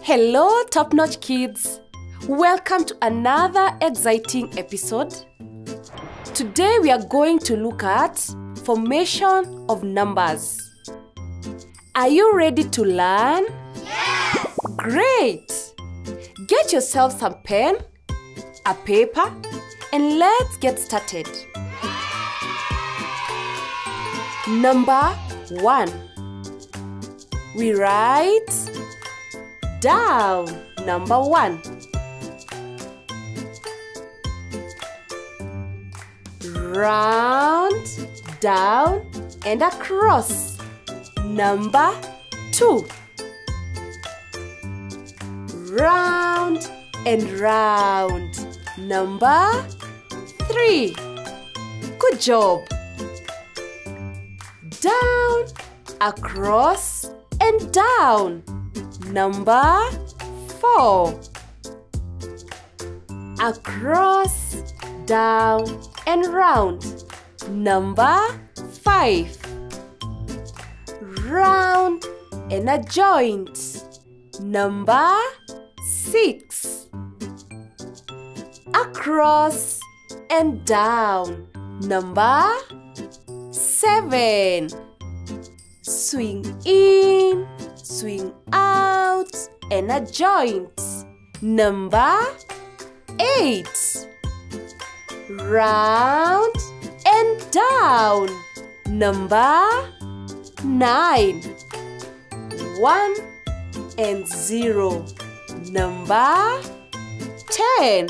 Hello, top notch kids! Welcome to another exciting episode. Today we are going to look at formation of numbers. Are you ready to learn? Yes! Great! Get yourself some pen, a paper, and let's get started. Number one. We write down number one. Round, down, and across. Number two. Round and round. Number three. Good job. Down, across, and down. Number four. Across, down, and round. Number five. Round and a joint. Number six. Across and down. Number seven. Swing in, swing out, and a joint. Number eight. Round and down. Number nine. One and zero. Number ten.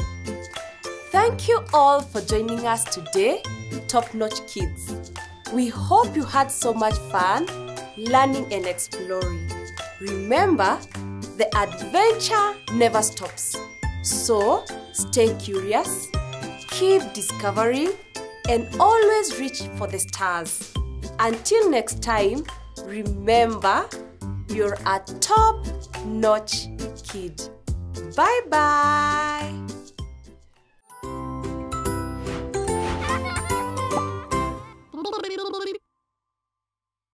Thank you all for joining us today, Topnotch Kids. We hope you had so much fun learning and exploring. Remember, the adventure never stops. So, stay curious, keep discovering, and always reach for the stars. Until next time, remember, you're a top notch kid. Bye bye.